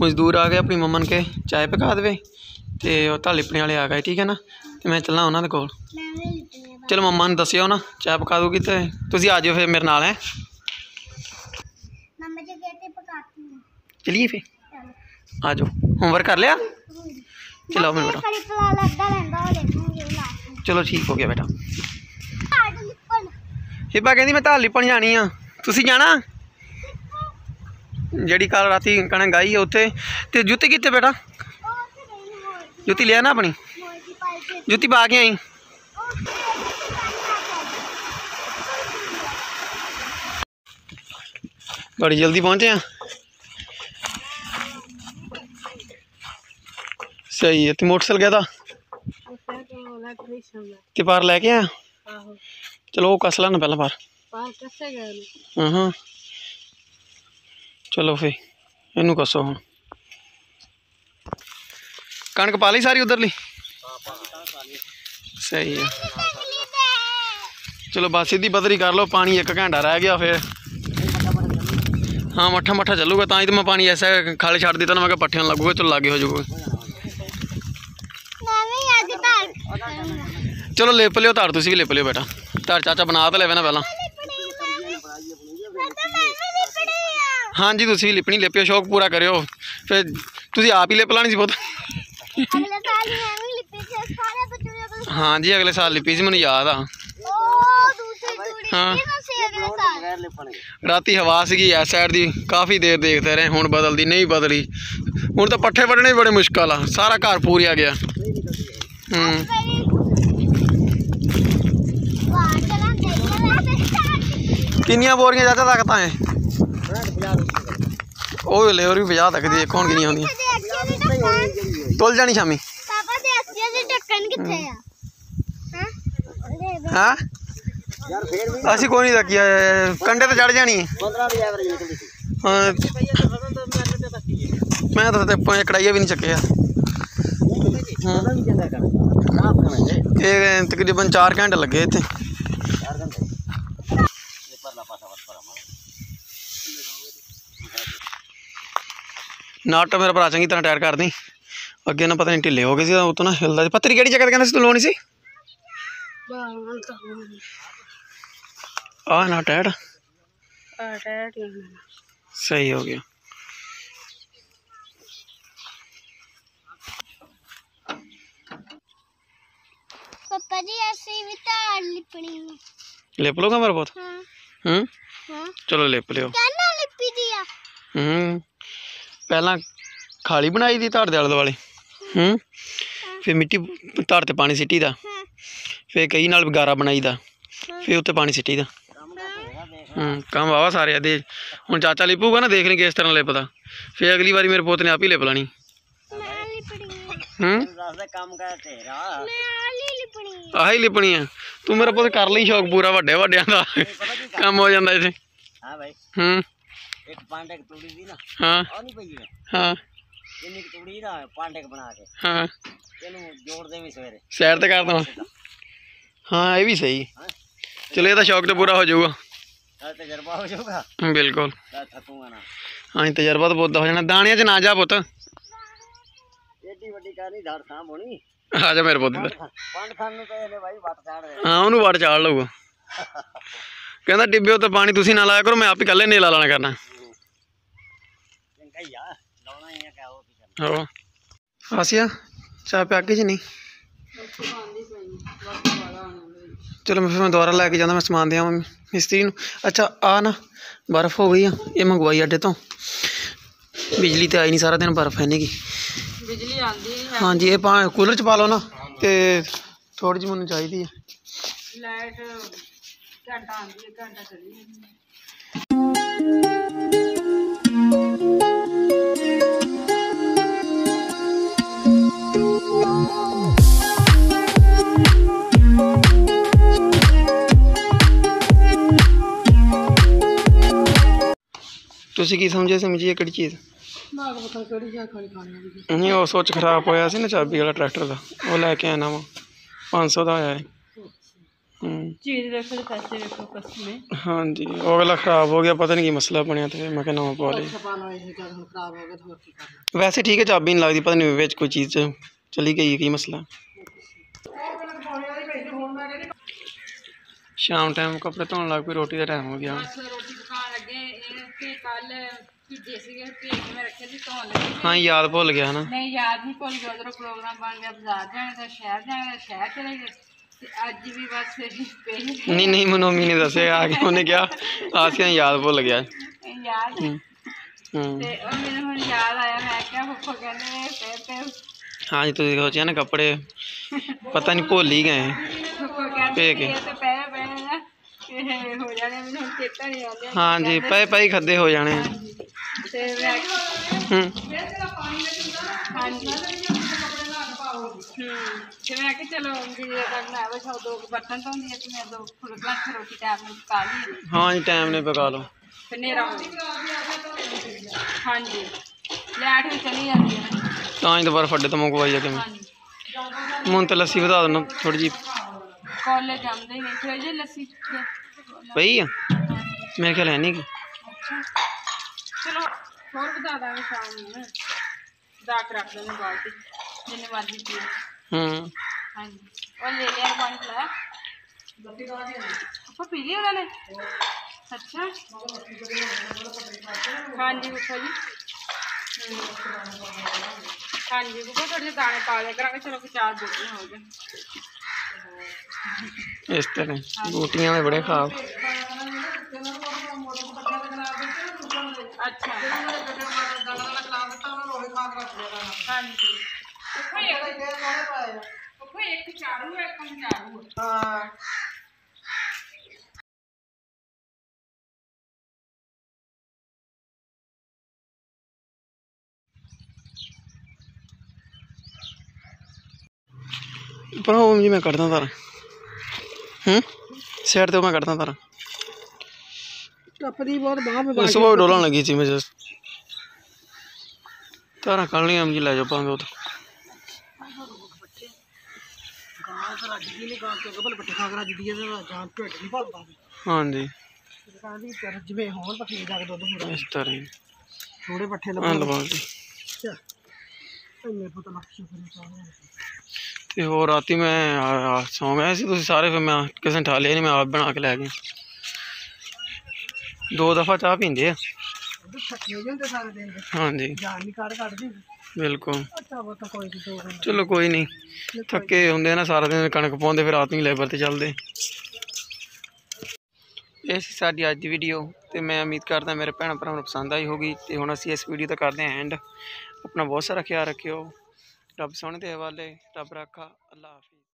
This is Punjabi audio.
ਮਜ਼ਦੂਰ ਆ ਗਏ ਆਪਣੀ ਮੰਮਨ ਕੇ ਚਾय ਪਕਾ ਦੇਵੇ ਤੇ ਉਹ ਤਾਂ ਲਿਪਣੇ ਵਾਲੇ ਆ ਗਏ ਠੀਕ ਹੈ ਨਾ? ਤੇ ਮੈਂ ਚੱਲਾਂ ਉਹਨਾਂ ਦੇ ਕੋਲ। ਚਲੋ ਮੰਮਾ ਨੂੰ ਦੱਸਿਓ ਨਾ ਚਾय ਪਕਾ ਦੂਗੀ ਤੇ ਤੁਸੀਂ ਆ ਜਾਓ ਫਿਰ ਮੇਰੇ ਨਾਲ ਹੈ? ਮੰਮਾ ਜੀ ਕਹਿੰਦੇ ਪਕਾਤੀ ਹੈ ਚਲਿਏ ਫਿਰ? ਚਲ। ਆ ਜਾਓ। ਹੋਮਵਰਕ ਕਰ ਲਿਆ? ਚਲੋ ਮੇਰੇ ਬੇਟਾ। ਚਲੋ ਠੀਕ ਹੋ ਗਿਆ ਬੇਟਾ। ਲਿਪਣ। ਹਿਬਾ ਕਹਿੰਦੀ ਮੈਂ ਤਾਂ ਲਿਪਣ ਜਾਣੀ ਆ। ਤੁਸੀਂ ਜਾਣਾ? ਜਿਹੜੀ ਕੱਲ ਰਾਤੀ ਕਣਕ ਗਾਈ ਆ ਉੱਥੇ। ਤੇ ਜੁੱਤੀ ਕਿੱਥੇ ਬੇਟਾ? ਜੁੱਤੀ ਲਿਆ ਨਾ ਆਪਣੀ? ਜੁੱਤੀ ਪਾ ਕੇ ਆਈ। ਬੜੀ ਜਲਦੀ ਪਹੁੰਚੇ ਆ। ਸਹੀ ਹੈ ਤੇ ਮੋਟਰਸਾਈਕਲ ਗਿਆ ਤਾਂ? ਤੋਂ ਇਲੈਕਟ੍ਰੀਸ਼ੀਅਨ ਦਾ ਤੇ ਬਾਹਰ ਲੈ ਕੇ ਆਹੋ। ਚਲੋ ਉਹ ਕਸ ਲੈਣਾ ਪਹਿਲਾਂ ਬਾਹਰ ਪਾਸ ਕਿੱਥੇ ਗਏ ਨੇ ਹਾਂ ਹਾਂ। ਚਲੋ ਫੇ ਇਹਨੂੰ ਕੱਸੋ ਹੁਣ। ਕਣਕ ਪਾ ਲਈ ਸਾਰੀ ਉਧਰਲੀ? ਸਹੀ ਹੈ ਚਲੋ ਬਸ ਸਿੱਧੀ ਬਦਰੀ ਕਰ ਲਓ ਪਾਣੀ ਇੱਕ ਘੰਟਾ ਰਹਿ ਗਿਆ ਫਿਰ। ਹਾਂ ਮੱਠਾ ਮੱਠਾ ਚੱਲੂਗਾ ਤਾਂ ਹੀ ਤਾਂ ਮੈਂ ਪਾਣੀ ਐਸਾ ਖਾਲੀ ਛੱਡ ਦਿੱਤਾ ਨਾ ਮੈਂ ਕਿਹਾ ਪੱਠਿਆਂ ਲੱਗੂਗਾ ਚਲੋ ਲਾਗੇ ਹੋ ਜਾਊਗਾ। ਚਲੋ ਲਿਪ ਲਿਓ ਧਾਰ ਤੁਸੀਂ ਵੀ ਲਿਪ ਲਿਓ ਬੇਟਾ। ਧਾਰ ਚਾਚਾ ਬਣਾ ਤਾਂ ਲੈਵੇ ਨਾ ਪਹਿਲਾਂ। ਹਾਂਜੀ ਤੁਸੀਂ ਵੀ ਲਿਪਣੀ ਲਿਪਿਓ ਸ਼ੌਕ ਪੂਰਾ ਕਰਿਓ। ਫਿਰ ਤੁਸੀਂ ਆਪ ਹੀ ਲਿਪ ਲਾਣੀ ਸੀ ਬਹੁਤ ਅਗਲੇ ਸਾਲ ਮੈਂ ਵੀ ਲਿਪੀ ਤੇ ਸਾਰੇ ਬੱਚੇ ਨੂੰ ਹਾਂਜੀ ਅਗਲੇ ਸਾਲ ਲਿਪੀ ਸੀ ਮੈਨੂੰ ਯਾਦ ਆ। ਉਹ ਦੂਸਰੀ ਕੁੜੀ ਹਾਂ। ਇਹਨਾਂ ਸੇ ਅਗਲੇ ਸਾਲ ਰਾਤੀ ਹਵਾ ਸੀਗੀ ਇਸ ਸਾਈਡ ਦੀ ਕਾਫੀ ਦੇਰ ਦੇਖਦੇ ਰਹੇ ਹੁਣ ਬਦਲਦੀ ਨਹੀਂ ਬਦਲੀ। ਹੁਣ ਤਾਂ ਪੱਠੇ ਵੱਢਣੇ ਵੀ ਬੜੇ ਮੁਸ਼ਕਲ ਆ ਸਾਰਾ ਘਰ ਪੂਰਿਆ ਗਿਆ। ਹੂੰ। ਵਾਹ ਚਲਾਂ ਦੇਖ ਕਿੰਨੀਆਂ ਬੋਰੀਆਂ ਜ਼ਿਆਦਾ ਤੱਕ ਤਾਂ ਉਹ ਲੇਵਰ ਵੀ 50 ਤੱਕ ਦੀ ਦੇਖੋ ਹੁਣ ਕਿੰਨੀਆਂ ਹੁੰਦੀਆਂ ਤੁਲ ਜਾਣੀ ਸ਼ਾਮੀ। ਪਾਪਾ ਦੇ ਅਸਲੀ ਦੇ ਢੱਕਣ ਕਿੱਥੇ ਆ? ਹਾਂ? ਹਾਂ? ਯਾਰ ਫੇਰ ਵੀ ਅਸੀਂ ਕੋਈ ਨਹੀਂ ਰੱਖੀ ਕੰਡੇ ਤੇ ਚੜ ਜਾਣੀ ਹੈ। 15 ਦੀ ਐਵਰੇਜ ਨਿਕਲਦੀ ਸੀ ਹਾਂ ਮੈਂ ਤਾਂ ਤੇ ਕੜਾਈਆ ਵੀ ਨਹੀਂ ਚੱਕਿਆ ਹੈ ਇਹ ਤਕਰੀਬਨ 4 ਘੰਟੇ ਲੱਗੇ ਇੱਥੇ 4 ਘੰਟੇ ਇਹ ਪਰਲਾ ਪਾਸਾ ਵਸ ਪਰਾ ਮਾਰ ਨਾਟ ਮੇਰਾ ਭਰਾ ਚੰਗੀ ਤਰ੍ਹਾਂ ਟਾਇਰ ਕਰਦੀ। ਅੱਗੇ ਨਾ ਪਤਾ ਨਹੀਂ ਢਿੱਲੇ ਹੋ ਗਏ ਸੀ ਉਹ ਤੋਂ ਨਾ ਹਿਲਦਾ ਸੀ। ਪੱਤਰੀ ਕਿਹੜੀ ਜਗ੍ਹਾ ਤੇ ਕਹਿੰਦਾ ਸੀ ਤੂੰ ਲਾਉਣੀ ਸੀ? ਬਾਹਰ ਤਾਂ ਆਹ ਨਾ ਟਾਇਰ। ਆ ਸਹੀ ਹੋ ਗਿਆ। ਪਾਪਾ ਜੀ ਅਸੀਂ ਵੀ ਤਾਂ ਲਿਪਣੀ ਹੈ ਲਿਪ ਲੋਗਾ ਮੇਰਾ ਬਹੁਤ? ਹਾਂ। ਹੂੰ? ਹਾਂ। ਚਲੋ ਲਿਪ ਲਿਓ। ਕਹਿੰਦਾ ਲਿਪੀ ਦੀ ਆ। ਹੂੰ। ਪਹਿਲਾਂ ਖਾਲੀ ਬਣਾਈ ਦੀ ਧੜ ਦੇ ਆਲੇ ਦੁਆਲੇ। ਹੂੰ। ਫਿਰ ਮਿੱਟੀ ਧੜ ਤੇ ਪਾਣੀ ਸਿੱਟੀ ਦਾ ਹਾਂ ਫਿਰ ਕਈ ਨਾਲ ਗਾਰਾ ਬਣਾਈ ਦਾ ਫਿਰ ਉੱਤੇ ਪਾਣੀ ਸਿੱਟੀ ਦਾ ਹੂੰ ਕੰਮ ਵਾਵਾ ਸਾਰੇ ਆ ਦੇ ਹੁਣ ਚਾਚਾ ਲਿਪੂਗਾ ਨਾ ਦੇਖ ਲਈ ਕਿਸ ਤਰ੍ਹਾਂ ਲਿਪਦਾ। ਫਿਰ ਅਗਲੀ ਵਾਰੀ ਮੇਰੇ ਪੁੱਤ ਨੇ ਆਪ ਹੀ ਲਿਪ ਲੈਣੀ। ਮੈਂ ਲਿਪਣੀ ਹੈ। ਹੂੰ ਦੱਸਦਾ ਕੰਮ ਕਰ ਤੇਰਾ ਮੈਂ ਆਲੀ ਲਿਪਣੀ ਹੈ ਆਹੀ ਲਿਪਣੀ ਆ। ਤੂੰ ਮੇਰਾ ਪੁੱਤ ਕਰ ਲਈ ਸ਼ੌਕ ਪੂਰਾ ਵੱਡੇ ਵੱਡਿਆਂ ਦਾ। ਕੰਮ ਹੋ ਜਾਂਦਾ ਇੱਥੇ। ਹਾਂ ਭਾਈ ਹੂੰ। ਇੱਕ ਪਾਂਡੇ ਤੂੜੀ ਦੀ ਨਾ ਹਾਂ। ਉਹ ਨਹੀਂ ਪਈ ਜਿਵੇਂ ਹਾਂ। ਇੰਨੀ ਕੁ ਤੂੜੀ ਨਾ ਪਾਂਡੇ ਕੁ ਬਣਾ ਕੇ ਹਾਂ। ਇਹਨੂੰ ਜੋੜ ਦੇਵੀਂ ਸਵੇਰੇ। ਸਾਈਡ ਤੇ ਕਰ ਦਵਾਂ। ਹਾਂ ਇਹ ਵੀ ਸਹੀ। ਚਲੋ ਇਹਦਾ ਸ਼ੌਕ ਤੇ ਪੂਰਾ ਹੋ ਜਾਊਗਾ। ਤਾਂ ਤਜਰਬਾ ਹੋ ਜਾਊਗਾ। ਹੂੰ, ਬਿਲਕੁਲ। ਤਾਂ ਥੱਕੂਗਾ ਨਾ ਹਾਂ ਤਜਰਬਾ ਤਾਂ ਬਹੁਤ ਹੋ ਜਾਣਾ। ਦਾਣਿਆਂ 'ਚ ਨਾ ਜਾ ਪੁੱਤ। ਏਡੀ ਵੱਡੀ ਕਾ ਨਹੀਂ ਧੜ ਸਾਂਭ ਹੋਣੀ। ਆ ਜਾ ਮੇਰੇ ਪੁੱਤ ਇੱਧਰ। ਪੰਡ ਖਾਨ ਨੂੰ ਤਾਂ ਇਹਨੇ ਭਾਈ ਵੱਟ ਦੇ ਹਾਂ ਉਹਨੂੰ ਵੜ ਚਾੜ ਲਊਗਾ। ਕਹਿੰਦਾ ਟਿੱਬੇ ਉੱਤੇ ਪਾਣੀ ਤੁਸੀਂ ਨਾ ਲਾਇਆ ਕਰੋ ਮੈਂ ਆਪ ਹੀ ਇਕੱਲੇ ਨੇਲਾ ਲਾਣਾ ਕਰਨਾ। ਚੰਗਾ ਹੀ ਆ ਲਾਉਣਾ ਹੀ ਆ ਕਿ ਉਹ ਕੀ ਕਰਨਾ। ਹੋ ਆਸਿਆ ਚਾਹ ਪਿਆ ਕੇ ਜੀ ਨਹੀਂ? ਚਲੋ ਮੈਂ ਫਿਰ ਮੈਂ ਦੁਬਾਰਾ ਲੈ ਕੇ ਜਾਂਦਾ ਮੈਂ ਸਮਾਨ ਦਿਆਂ ਮਿਸਤਰੀ ਨੂੰ। ਅੱਛਾ ਆ ਨਾ ਬਰਫ਼ ਹੋ ਗਈ ਆ ਇਹ ਮੰਗਵਾਈ ਅੱਡੇ ਤੋਂ। ਬਿਜਲੀ ਤੇ ਆਈ ਨਹੀਂ ਸਾਰਾ ਦਿਨ ਬਰਫ਼ ਹੈ ਨਹੀਂ ਗੀ। ਬਿਜਲੀ ਆਂਦੀ ਨਹੀਂ ਹਾਂਜੀ ਇਹ ਪਾ ਕੂਲਰ ਚ ਪਾ ਲਓ ਨਾ ਤੇ ਥੋੜੀ ਜਿਹੀ ਮੈਨੂੰ ਚਾਹੀਦੀ ਹੈ ਲਾਈਟ ਘੰਟਾ ਆਂਦੀ ਹੈ ਘੰਟਾ ਚਲੀ ਜਾਂਦੀ ਹੈ। ਤੁਸੀਂ ਕੀ ਸਮਝੇ ਸਮਝੀਏ ਕਿਹੜੀ ਚੀਜ਼? ਮਾਗ ਪਤਾ ਕਿਹੜੀ ਜਾ ਖਾਲੀ ਖਾਣੀ ਦੀ ਨਹੀਂ ਉਹ ਸੋਚ ਖਰਾਬ ਹੋਇਆ ਸੀ ਨਾ ਚਾਬੀ ਵਾਲਾ ਟਰੈਕਟਰ ਦਾ। ਉਹ ਲੈ ਕੇ ਆਇਆ ਨਵਾਂ 500 ਦਾ ਆਇਆ ਹੈ ਹੂੰ। ਚੀਜ਼ ਦੇਖੋ ਪੈਸੇ ਦੇਖੋ ਕਸਮੇ ਹਾਂਜੀ ਉਹ ਅਗਲਾ ਖਰਾਬ ਹੋ ਗਿਆ ਪਤਾ ਨਹੀਂ ਕੀ ਮਸਲਾ ਬਣਿਆ ਤੇ ਮੈਂ ਕਿਹਾ ਨਵਾਂ ਪਵਾ ਲਈ ਪਾਣਾ ਇਹ ਜਦ ਹੁਣ ਖਰਾਬ ਹੋ ਗਿਆ ਤਾਂ ਹੋਰ ਕੀ ਕਰਨਾ। ਵੈਸੇ ਠੀਕ ਹੈ ਚਾਬੀ ਨਹੀਂ ਲੱਗਦੀ ਪਤਾ ਨਹੀਂ ਵਿੱਚ ਕੋਈ ਚੀਜ਼ ਚਲੀ ਗਈ ਹੈ, ਕੀ ਮਸਲਾ ਸ਼ਾਮ ਟਾਈਮ ਕੱਪੜੇ ਧੋਣ ਲੱਗ ਪਈ ਰੋਟੀ ਦਾ ਟਾਈਮ ਹੋ ਗਿਆ ਬਸ ਰੋਟੀ ਪਕਾਉਣ ਲੱਗੇ ਇਹ ਤੇ ਕੱਲ ਭਿੱਜੇ ਸੀਗੇ ਭੇਜ ਮੈਂ ਰੱਖੇ ਸੀ ਧੋਣ ਲੱਗੀ ਹਾਂ ਯਾਦ ਭੁੱਲ ਗਿਆ ਹਨਾ ਨਹੀਂ ਯਾਦ ਨਹੀਂ ਭੁੱਲ ਗਿਆ ਉਧਰੋਂ ਪ੍ਰੋਗਰਾਮ ਬਣ ਗਿਆ ਬਾਜ਼ਾਰ ਜਾਣੇ ਦਾ ਸ਼ਹਿਰ ਜਾਣੇ ਦਾ ਸ਼ਹਿਰ ਚਲੇ ਗਏ ਤੇ ਅੱਜ ਵੀ ਬਸ ਪਈ ਨਹੀਂ ਨਹੀਂ ਮੈਨੂੰ ਮੰਮੀ ਨੇ ਦੱਸਿਆ ਆ ਹਾਂਜੀ ਤੁਸੀਂ ਸੋਚਿਆ ਨਾ ਕੱਪੜੇ ਪਤਾ ਨਹੀਂ ਭੁੱਲ ਹੀ ਗਏ। ਪਏ ਕੇ। ਹਾਂਜੀ ਪਏ ਪਏ ਖੱਦੇ ਹੋ ਜਾਣੇ ਤੇ ਮੈਂ ਹੂੰ। ਕਿ ਚਲੋ ਦੋ ਬਰਤਨ ਧੋਂਦੀ ਤੇ ਮੈਂ ਦੋ ਰੋਟੀ ਟਾਈਮ ਨਾਲ ਪਕਾ ਲਈ। ਹਾਂਜੀ ਟਾਈਮ ਨੇ ਪਕਾ ਲਓ। ਤੇ ਨੇਰਾ ਹਾਂਜੀ। ਲੈਟ ਵੀ ਚਲੀ ਜਾਂਦੀ ਹੈ ਤਾਂ ਹੀ ਦੁਬਾਰਾ ਫੱਡੇ ਤੋਂ ਮੰਗਵਾਈ ਜਾ ਕੇ ਮੈਂ ਹਾਂਜੀ ਹੁਣ ਤਾਂ ਲੱਸੀ ਵਧਾ ਦੇਣਾ ਥੋੜੀ ਜੀ ਕਾਲਜ ਜਾਂਦੇ ਹੀ ਨਹੀਂ ਫਿਰ ਜੇ ਲੱਸੀ ਤੇ- ਪਈ ਆ? ਮੇਰੇ ਖਿਆਲ ਹੈ ਨਹੀਂ ਗੀ। ਅੱਛਾ ਚਲੋ ਹੋਰ ਬਤਾ ਦਾਂਗੇ ਸ਼ਾਮ ਨੂੰ ਦਾ ਕੇ ਰੱਖ ਲੈਣੇ ਬਾਲਟੀ ਜਿੰਨੇ ਮਰਜ਼ੀ ਪੀਓ ਹੂੰ। ਹਾਂਜੀ। ਉਹ ਲੈ ਲਿਆ ਪਾਣੀ ਪਿਲਾਇਆ। ਆਪਾਂ ਪੀ ਲਈ ਉਹਨਾਂ ਨੇ? ਅੱਛਾ। ਹਾਂਜੀ ਬੁੱਖਾ ਜੀ। ਹਮ। ਹਾਂਜੀ ਬੁੱਖਾ ਥੋੜੇ ਜਿਹੇ ਦਾਣੇ ਪਾ ਲਿਆ ਕਰਾਂਗੇ ਚਲੋ ਕਿ ਚਾਰ ਬੋਤਲਾਂ ਹੋ ਗਏ ਇਸ ਤਰ੍ਹਾਂ ਬੂਟੀਆਂ ਦੇ ਬੜੇ ਖਾਬ ਅੱਛਾ। ਹਾਂਜੀ। ਇੱਕ ਬੁੱਖਾ ਇੱਕ ਚਾਰੂ ਹੈ ਇੱਕ ਚਾਰੂ ਹੈ। ਪਰ ਉਹ ਜੀ ਮੈਂ ਕੱਢਦਾ ਤਾਰ। ਹੂੰ? ਸਾਈਡ ਤੇ ਉਹ ਮੈਂ ਕੱਢਦਾ ਤਾਰ। ਟੱਪਦੀ ਬਹੁਤ ਬਾਹ ਸੁਬਾਹ ਡੋਲਣ ਲੱਗੀ ਸੀ ਮੈਂ ਜਸ ਤਾਰਾਂ ਕੱਢ ਲਈਆਂ ਜੀ ਲੈ ਜਾ ਪਾਂਗੇ ਉਹ ਹਾਂਜੀ। ਗਾਂ ਦੀ ਪਰ ਜਿਵੇਂ ਹੋਣ ਪੱਠੇ ਜਾ ਕੇ ਦੁੱਧ ਹੁੰਦਾ ਇਸ ਤਰ੍ਹਾਂ ਹੀ। ਥੋੜੇ ਪੱਠੇ ਲੱਭਣ ਲਵਾ ਕੇ ਇੰਨੇ ਪਤਾ ਲੱਗ ਸ਼ੁਕਰ ਚਾਹੁੰਦਾ ਤੇ ਹੋਰ ਰਾਤੀ ਮੈਂ ਸੌਂ ਗਿਆ ਸੀ ਤੁਸੀਂ ਸਾਰੇ ਫਿਰ ਮੈਂ ਕਿਸੇ ਨੇ ਠਾ ਲਿਆ ਨਹੀਂ ਮੈਂ ਆਪ ਬਣਾ ਕੇ ਲੈ ਗਿਆ। ਦੋ ਦਫਾ ਚਾਹ ਪੀਂਦੇ ਆ। ਹਾਂਜੀ। ਬਿਲਕੁਲ। ਚਲੋ ਕੋਈ ਨਹੀਂ ਥੱਕੇ ਹੁੰਦੇ ਨਾ ਸਾਰਾ ਦਿਨ ਕਣਕ ਪਾਉਂਦੇ ਫਿਰ ਰਾਤ ਨੂੰ ਲੇਬਰ ਤੇ ਚੱਲਦੇ। ਇਹ ਸੀ ਸਾਡੀ ਅੱਜ ਦੀ ਵੀਡੀਓ ਤੇ ਮੈਂ ਉਮੀਦ ਕਰਦਾ ਮੇਰੇ ਭੈਣ ਭਰਾਵਾਂ ਨੂੰ ਪਸੰਦ ਆਈ ਹੋਗੀ ਤੇ ਹੁਣ ਅਸੀਂ ਇਸ ਵੀਡੀਓ ਤੇ ਕਰਦੇ ਹਾਂ ਐਂਡ ਆਪਣਾ ਬਹੁਤ ਸਾਰਾ ਖਿਆਲ ਰੱਖਿਓ। ਰੱਬ ਸੋਹਣੇ ਦੇ ਹਵਾਲੇ ਰੱਬ ਰਾਖਾ ਅੱਲਾ ਹਾਫਿਜ਼।